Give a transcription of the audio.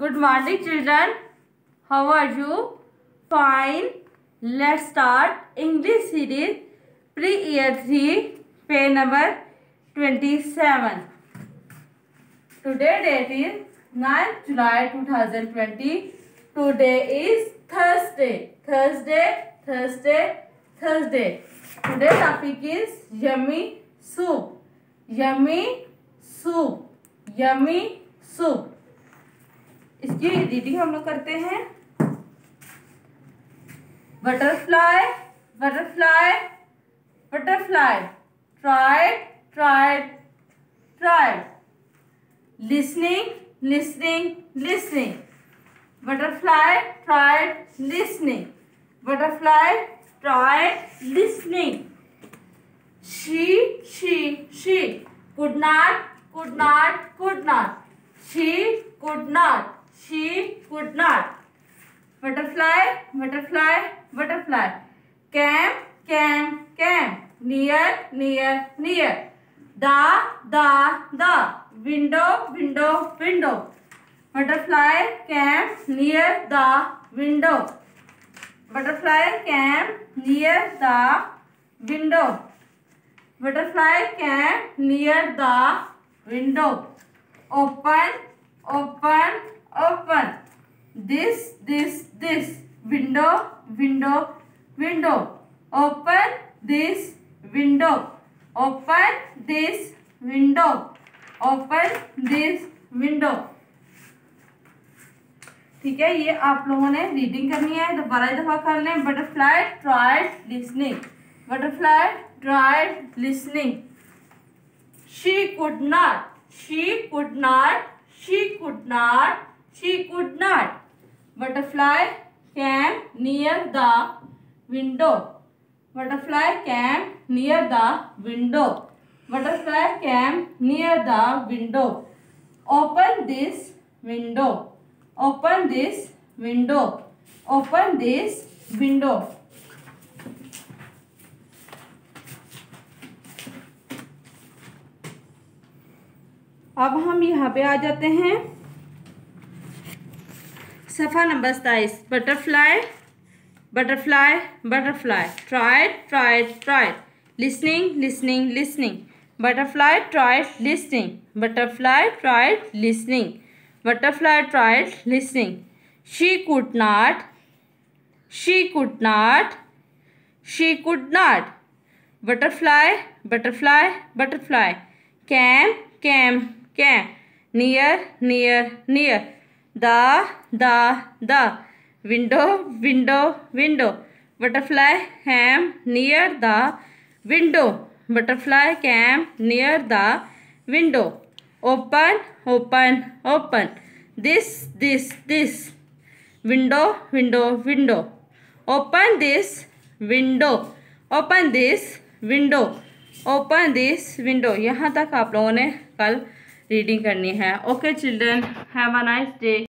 Good morning, children. How are you? Fine. Let's start English series pre-year 3, page number 27. Today date is 9th July 2020. Today is Thursday. Thursday. Today's topic is yummy soup. Yummy soup. इसकी reading हम लोग करते हैं butterfly butterfly butterfly tried tried tried listening listening listening butterfly tried listening butterfly tried listening she she she could not could not could not she could not she could not butterfly butterfly butterfly came came came near near near the the the window window window butterfly came near the window butterfly came near the window butterfly came near the window open open open this this this window window window open this window open this window open this window ठीक है ये आप लोगों ने reading करनी है तो बारह दफा कर लें butterfly tried listening butterfly tried listening she could not she could not she could not she could not. Butterfly came near the window. Butterfly came near the window. Butterfly came near the window. Open this window. Open this window. Open this window. अब हम यहाँ पे आ जाते हैं number is butterfly, butterfly, butterfly. Tried, tried, tried. Listening, listening, listening. Butterfly tried listening. Butterfly tried listening. Butterfly tried listening. She could not. She could not. She could not. Butterfly, butterfly, butterfly. Came, came, came. Near, near, near. The window window window butterfly came near the window butterfly came near the window open open open this this this window window window open this window open this window open this window यहाँ तक आप लोगों ने कल reading करनी है okay children have a nice day